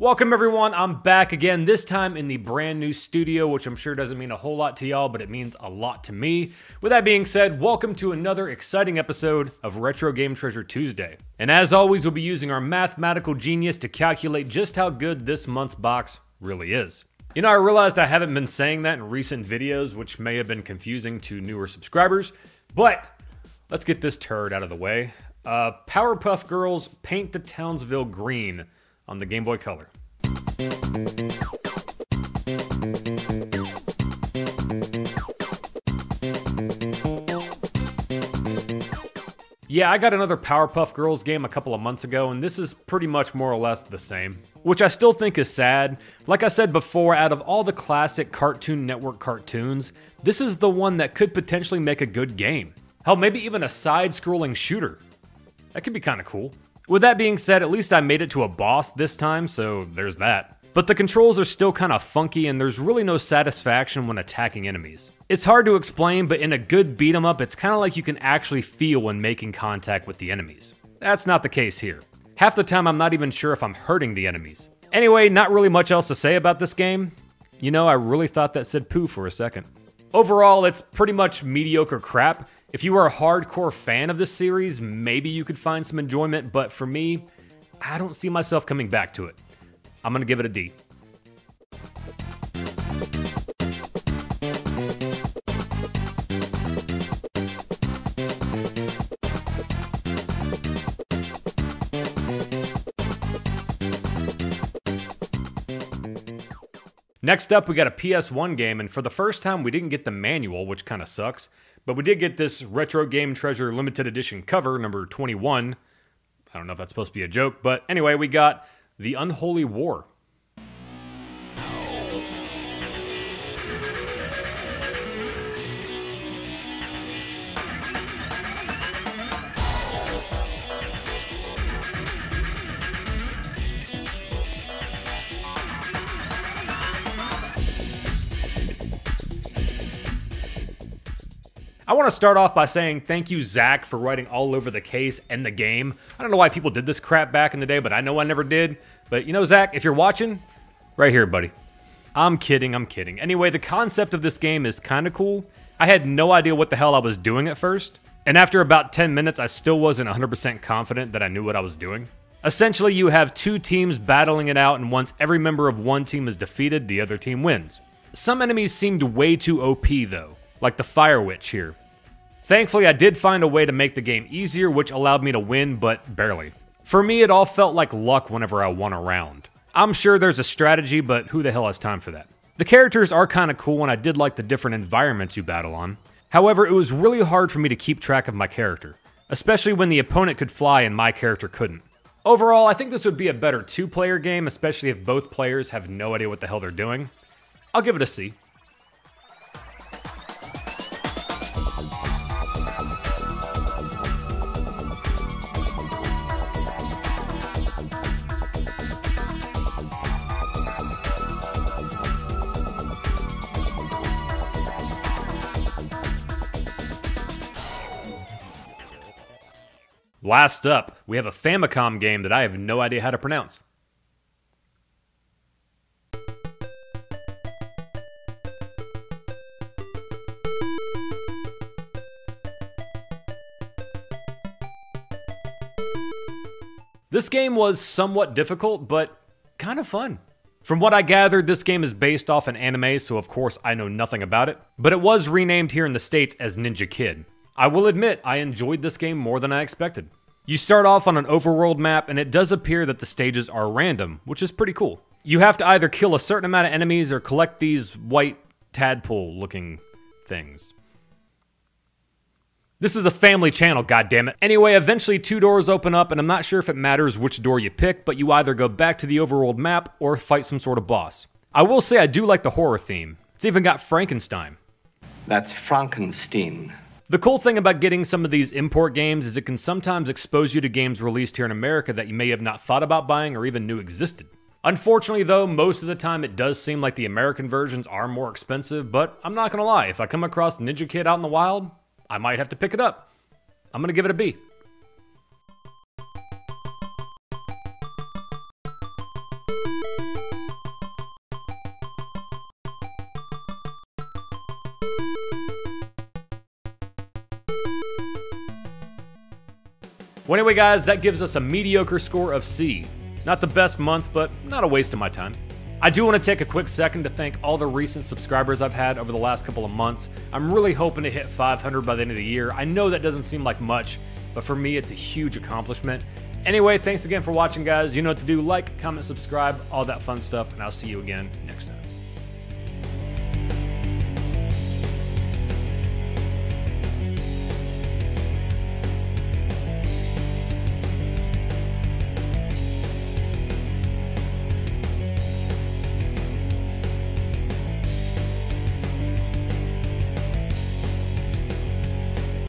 Welcome, everyone. I'm back again, this time in the brand new studio, which I'm sure doesn't mean a whole lot to y'all, but it means a lot to me. With that being said, welcome to another exciting episode of Retro Game Treasure Tuesday. And as always, we'll be using our mathematical genius to calculate just how good this month's box really is. You know, I realized I haven't been saying that in recent videos, which may have been confusing to newer subscribers, but let's get this turd out of the way. Uh, Powerpuff Girls Paint the Townsville Green on the Game Boy Color. Yeah, I got another Powerpuff Girls game a couple of months ago, and this is pretty much more or less the same. Which I still think is sad. Like I said before, out of all the classic Cartoon Network cartoons, this is the one that could potentially make a good game. Hell, maybe even a side scrolling shooter. That could be kind of cool. With that being said, at least I made it to a boss this time, so there's that. But the controls are still kind of funky and there's really no satisfaction when attacking enemies. It's hard to explain, but in a good beat 'em up, it's kind of like you can actually feel when making contact with the enemies. That's not the case here. Half the time, I'm not even sure if I'm hurting the enemies. Anyway, not really much else to say about this game. You know, I really thought that said poo for a second. Overall, it's pretty much mediocre crap. If you are a hardcore fan of this series, maybe you could find some enjoyment, but for me, I don't see myself coming back to it. I'm going to give it a D. Next up, we got a PS1 game, and for the first time, we didn't get the manual, which kind of sucks. But we did get this Retro Game Treasure limited edition cover, number 21. I don't know if that's supposed to be a joke, but anyway, we got The Unholy War. I want to start off by saying thank you, Zach, for writing all over the case and the game. I don't know why people did this crap back in the day, but I know I never did. But you know, Zach, if you're watching, right here, buddy. I'm kidding, I'm kidding. Anyway, the concept of this game is kind of cool. I had no idea what the hell I was doing at first. And after about 10 minutes, I still wasn't 100% confident that I knew what I was doing. Essentially, you have two teams battling it out, and once every member of one team is defeated, the other team wins. Some enemies seemed way too OP, though like the Fire Witch here. Thankfully, I did find a way to make the game easier, which allowed me to win, but barely. For me, it all felt like luck whenever I won a round. I'm sure there's a strategy, but who the hell has time for that? The characters are kind of cool, and I did like the different environments you battle on. However, it was really hard for me to keep track of my character, especially when the opponent could fly and my character couldn't. Overall, I think this would be a better two player game, especially if both players have no idea what the hell they're doing. I'll give it a C. Last up, we have a Famicom game that I have no idea how to pronounce. This game was somewhat difficult, but kind of fun. From what I gathered, this game is based off an anime, so of course I know nothing about it, but it was renamed here in the States as Ninja Kid. I will admit, I enjoyed this game more than I expected. You start off on an overworld map, and it does appear that the stages are random, which is pretty cool. You have to either kill a certain amount of enemies or collect these white tadpole looking things. This is a family channel, goddammit. Anyway, eventually two doors open up, and I'm not sure if it matters which door you pick, but you either go back to the overworld map or fight some sort of boss. I will say I do like the horror theme. It's even got Frankenstein. That's Frankenstein. The cool thing about getting some of these import games is it can sometimes expose you to games released here in America that you may have not thought about buying or even knew existed. Unfortunately, though, most of the time it does seem like the American versions are more expensive, but I'm not gonna lie, if I come across Ninja Kid out in the wild, I might have to pick it up. I'm gonna give it a B. Well, anyway, guys, that gives us a mediocre score of C. Not the best month, but not a waste of my time. I do want to take a quick second to thank all the recent subscribers I've had over the last couple of months. I'm really hoping to hit 500 by the end of the year. I know that doesn't seem like much, but for me, it's a huge accomplishment. Anyway, thanks again for watching, guys. You know what to do like, comment, subscribe, all that fun stuff, and I'll see you again next time.